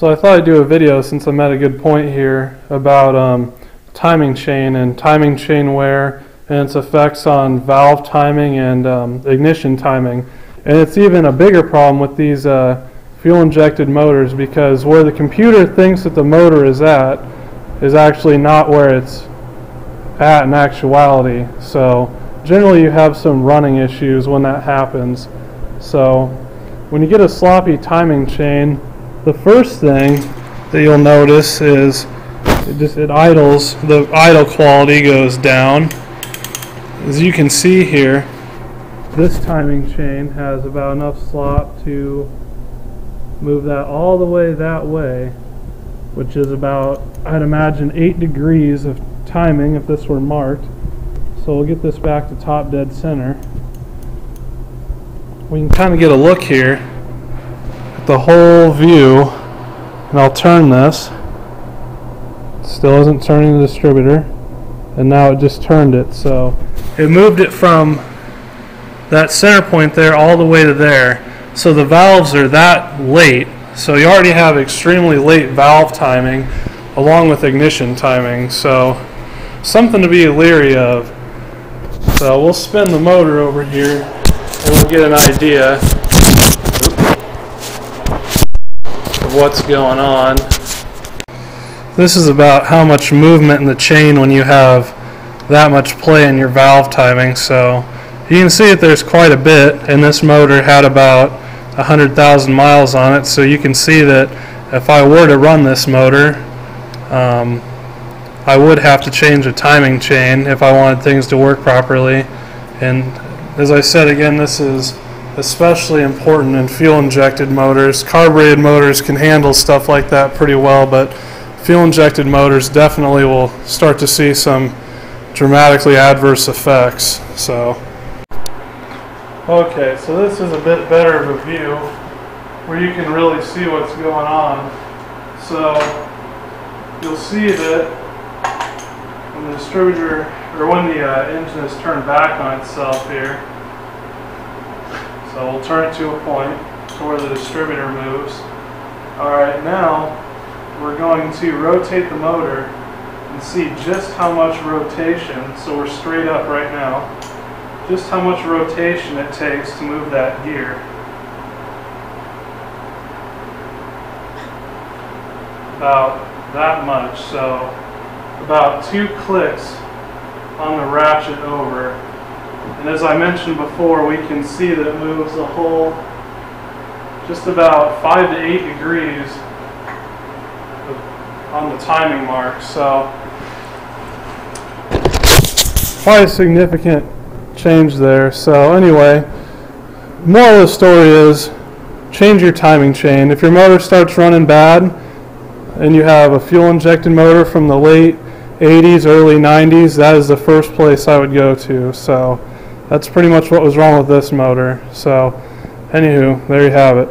So I thought I'd do a video since I'm at a good point here about um, timing chain and timing chain wear and its effects on valve timing and um, ignition timing. And it's even a bigger problem with these uh, fuel injected motors because where the computer thinks that the motor is at is actually not where it's at in actuality. So generally you have some running issues when that happens. So when you get a sloppy timing chain, the first thing that you'll notice is it just it idles, the idle quality goes down. As you can see here, this timing chain has about enough slop to move that all the way that way, which is about, I'd imagine, 8 degrees of timing if this were marked. So we'll get this back to top dead center. We can kind of get a look here the whole view, and I'll turn this. Still isn't turning the distributor, and now it just turned it. So it moved it from that center point there all the way to there. So the valves are that late. So you already have extremely late valve timing along with ignition timing. So something to be leery of. So we'll spin the motor over here and we'll get an idea what's going on. This is about how much movement in the chain when you have that much play in your valve timing. So you can see that there's quite a bit and this motor had about 100,000 miles on it so you can see that if I were to run this motor um, I would have to change the timing chain if I wanted things to work properly and as I said again this is especially important in fuel injected motors carbureted motors can handle stuff like that pretty well but fuel injected motors definitely will start to see some dramatically adverse effects so Okay, so this is a bit better of a view where you can really see what's going on. So you'll see that when the distributor, or when the uh, engine is turned back on itself here, so we'll turn it to a point to where the distributor moves. Alright, now we're going to rotate the motor and see just how much rotation, so we're straight up right now, just how much rotation it takes to move that gear. About that much, so about two clicks on the ratchet over. And as I mentioned before, we can see that it moves the whole just about five to eight degrees on the timing mark. So quite a significant change there. So anyway, moral of the story is change your timing chain. If your motor starts running bad and you have a fuel injected motor from the late 80s, early 90s, that is the first place I would go to. So that's pretty much what was wrong with this motor. So anywho, there you have it.